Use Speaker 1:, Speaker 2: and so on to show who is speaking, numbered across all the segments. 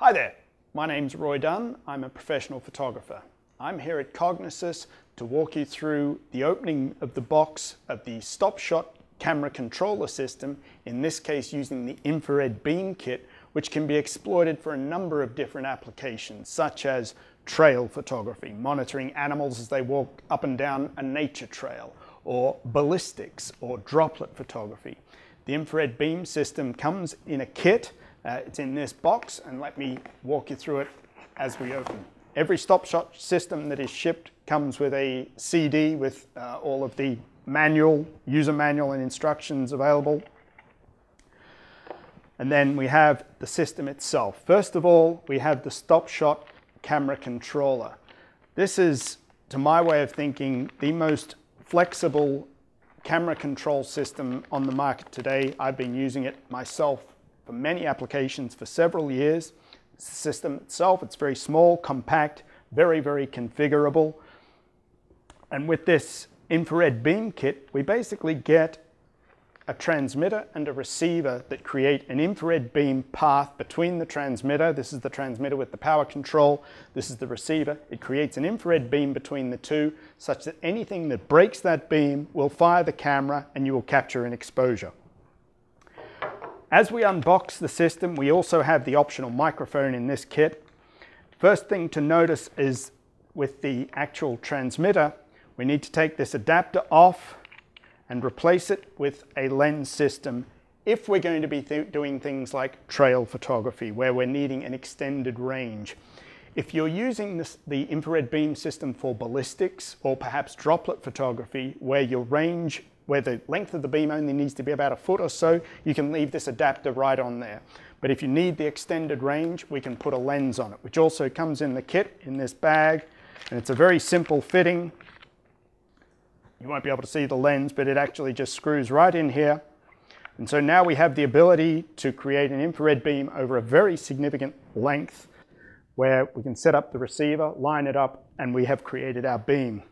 Speaker 1: Hi there, my name's Roy Dunn. I'm a professional photographer. I'm here at Cognisys to walk you through the opening of the box of the StopShot camera controller system, in this case using the infrared beam kit, which can be exploited for a number of different applications, such as trail photography, monitoring animals as they walk up and down a nature trail, or ballistics or droplet photography. The infrared beam system comes in a kit uh, it's in this box and let me walk you through it as we open. Every StopShot system that is shipped comes with a CD with uh, all of the manual, user manual and instructions available. And then we have the system itself. First of all, we have the StopShot camera controller. This is, to my way of thinking, the most flexible camera control system on the market today. I've been using it myself for many applications for several years. The system itself, it's very small, compact, very, very configurable. And with this infrared beam kit, we basically get a transmitter and a receiver that create an infrared beam path between the transmitter. This is the transmitter with the power control. This is the receiver. It creates an infrared beam between the two such that anything that breaks that beam will fire the camera and you will capture an exposure. As we unbox the system, we also have the optional microphone in this kit. First thing to notice is with the actual transmitter, we need to take this adapter off and replace it with a lens system if we're going to be th doing things like trail photography, where we're needing an extended range. If you're using this, the infrared beam system for ballistics or perhaps droplet photography, where your range where the length of the beam only needs to be about a foot or so, you can leave this adapter right on there. But if you need the extended range, we can put a lens on it, which also comes in the kit in this bag. And it's a very simple fitting. You won't be able to see the lens, but it actually just screws right in here. And so now we have the ability to create an infrared beam over a very significant length where we can set up the receiver, line it up, and we have created our beam.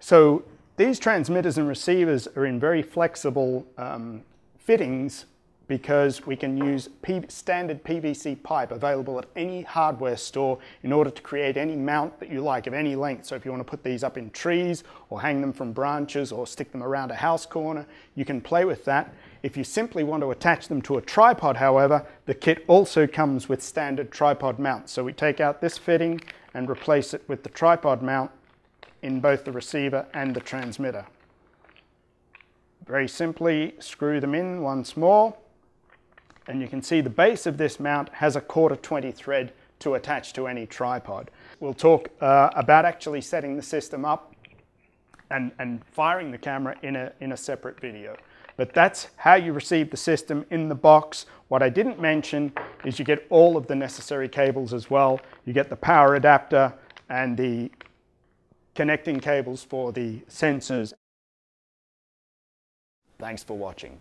Speaker 1: So these transmitters and receivers are in very flexible um, fittings because we can use P standard PVC pipe available at any hardware store in order to create any mount that you like of any length. So if you want to put these up in trees or hang them from branches or stick them around a house corner, you can play with that. If you simply want to attach them to a tripod, however, the kit also comes with standard tripod mounts. So we take out this fitting and replace it with the tripod mount in both the receiver and the transmitter. Very simply screw them in once more and you can see the base of this mount has a quarter 20 thread to attach to any tripod. We'll talk uh, about actually setting the system up and, and firing the camera in a, in a separate video. But that's how you receive the system in the box. What I didn't mention is you get all of the necessary cables as well. You get the power adapter and the connecting cables for the sensors. Thanks for watching.